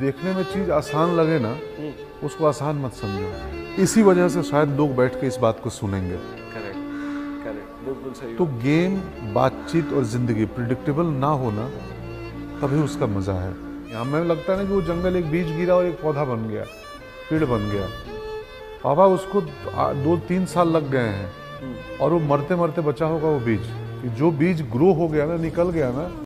देखने में चीज़ आसान लगे ना हम्म। उसको आसान मत समझो। इसी वजह से शायद लोग बैठ के इस बात को सुनेंगे। करेक्ट करेक्ट बिल्कुल सही तो गेम बातचीत और ज़िंदगी प्रिडिक्टेबल ना होना तभी उसका मज़ा है। हमें लगता है ना कि वो जंगल एक बीज गिरा और एक पौधा बन गया पेड़ बन गया। पापा उसको दो तीन साल लग गए हैं हम्म। और वो मरते मरते बचा होगा वो बीज। कि जो बीज ग्रो हो गया ना निकल गया ना